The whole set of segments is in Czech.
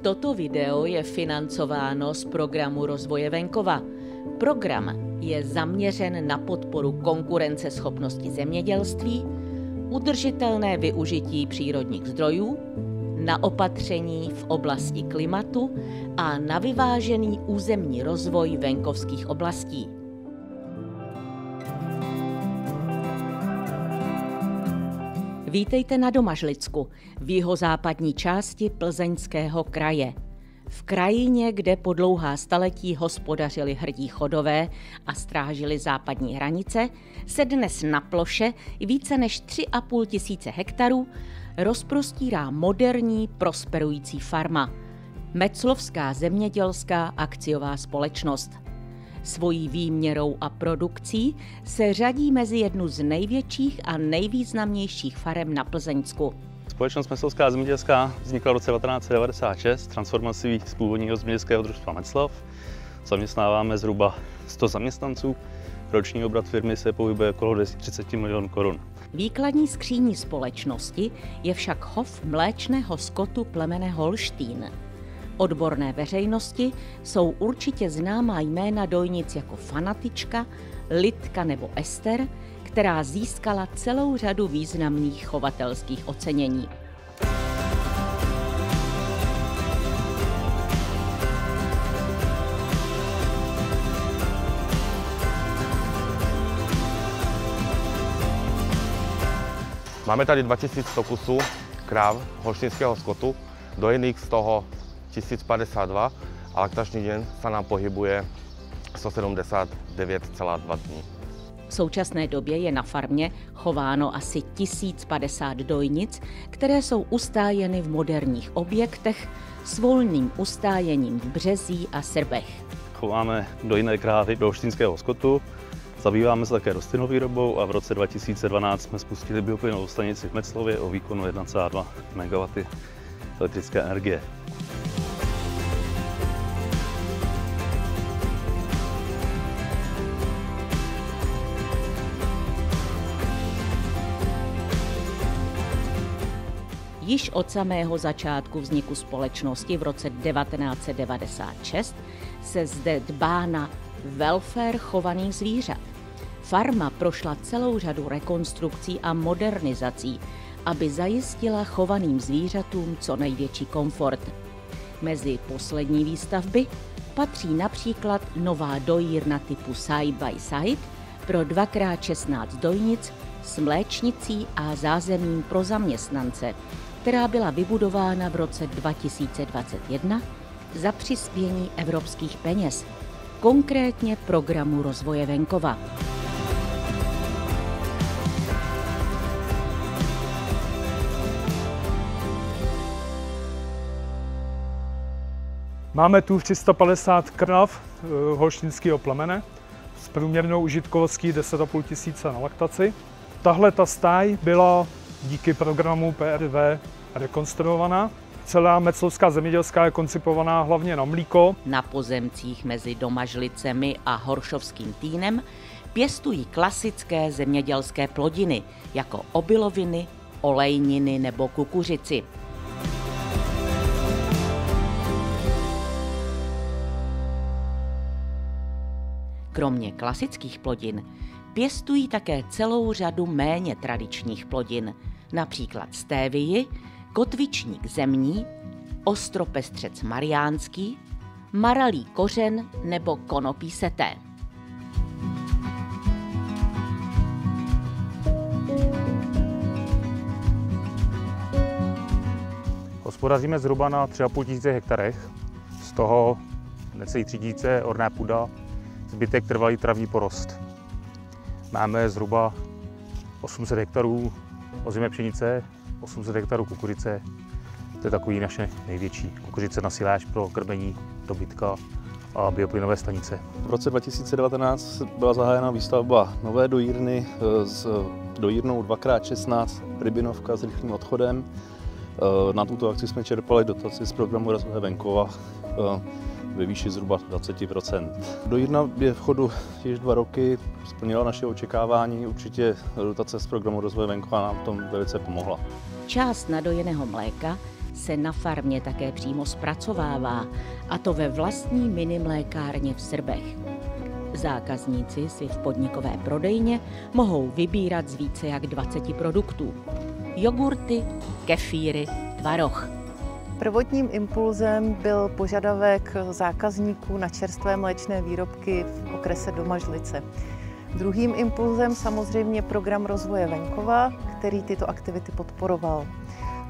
Toto video je financováno z programu rozvoje venkova. Program je zaměřen na podporu konkurenceschopnosti zemědělství, udržitelné využití přírodních zdrojů, na opatření v oblasti klimatu a na vyvážený územní rozvoj venkovských oblastí. Vítejte na Domažlicku, v jihozápadní části Plzeňského kraje. V krajině, kde po dlouhá staletí hospodařili hrdí chodové a strážili západní hranice, se dnes na ploše více než 3,5 tisíce hektarů rozprostírá moderní prosperující farma. Meclovská zemědělská akciová společnost. Svojí výměrou a produkcí se řadí mezi jednu z největších a nejvýznamnějších farem na Plzeňsku. Společnost Meclovská zemědělská vznikla v roce 1996 transformací z původního zemědělského družstva Meclov. Zaměstnáváme zhruba 100 zaměstnanců. Roční obrat firmy se pohybuje okolo 30 milionů korun. Výkladní skříní společnosti je však chov mléčného skotu plemene Holštín. Odborné veřejnosti jsou určitě známá jména dojnic jako Fanatička, Litka nebo Ester, která získala celou řadu významných chovatelských ocenění. Máme tady 2100 kusů kráv holštinského skotu, dojených z toho 1052 a laktační den se nám pohybuje 179,2 dní. V současné době je na farmě chováno asi 1050 dojnic, které jsou ustájeny v moderních objektech s volným ustájením v březí a srbech. Chováme dojné krávy do holštinského skotu, Zabýváme se také rostlinovýrobou a v roce 2012 jsme spustili bioplynovou stanici v Meclově o výkonu 1,2 MW elektrické energie. Již od samého začátku vzniku společnosti v roce 1996 se zde dbá na welfare chovaných zvířat. Farma prošla celou řadu rekonstrukcí a modernizací, aby zajistila chovaným zvířatům co největší komfort. Mezi poslední výstavby patří například nová dojírna typu side by side pro 2x16 dojnic s mléčnicí a zázemím pro zaměstnance, která byla vybudována v roce 2021 za přispění evropských peněz, konkrétně programu rozvoje venkova. Máme tu 350 krav eh, holštinského plemene s průměrnou užitkovostí 10,5 tisíce na laktaci. Tahle ta stáj byla díky programu PRV rekonstruovaná. Celá meclovská zemědělská je koncipovaná hlavně na mlíko. Na pozemcích mezi Domažlicemi a Horšovským týnem pěstují klasické zemědělské plodiny, jako obiloviny, olejniny nebo kukuřici. Kromě klasických plodin pěstují také celou řadu méně tradičních plodin, například stévii, kotvičník zemní, ostropestřec mariánský, maralý kořen nebo konopí seté. Hospodaříme zhruba na 3,5 tisíce hektarech, z toho necelý 3 tisíce orná půda, zbytek trvalý travní porost. Máme zhruba 800 hektarů ozimé pšenice, 800 hektarů kukuřice. To je takový naše největší. Kukuřice na siláž pro krmení dobytka a bioplynové stanice. V roce 2019 byla zahájena výstavba nové dojírny eh, s dojírnou 2x16 rybinovka s rychlým odchodem. Eh, na tuto akci jsme čerpali dotaci z programu rozvoje venkova eh, ve výši zhruba 20 Dojírna je v chodu již dva roky, splnila naše očekávání, určitě dotace z programu rozvoje venkova nám v tom velice pomohla. Část nadojeného mléka se na farmě také přímo zpracovává, a to ve vlastní mini mlékárně v Srbech. Zákazníci si v podnikové prodejně mohou vybírat z více jak 20 produktů. Jogurty, kefíry, tvaroh. Prvotním impulzem byl požadavek zákazníků na čerstvé mléčné výrobky v okrese Domažlice. Druhým impulzem samozřejmě program rozvoje venkova, který tyto aktivity podporoval.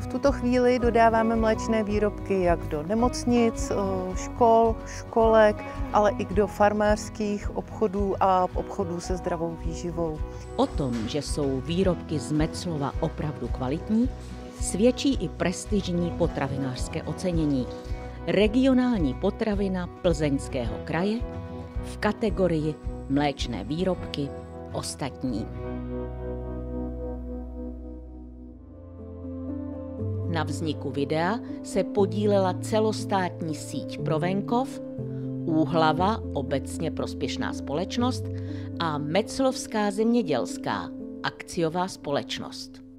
V tuto chvíli dodáváme mléčné výrobky jak do nemocnic, eh, škol, školek, ale i do farmářských obchodů a obchodů se zdravou výživou. O tom, že jsou výrobky z Meclova opravdu kvalitní, svědčí i prestižní potravinářské ocenění. Regionální potravina Plzeňského kraje v kategorii mléčné výrobky ostatní. Na vzniku videa se podílela celostátní síť Provenkov, Úhlava, obecně prospěšná společnost a Meclovská zemědělská, akciová společnost.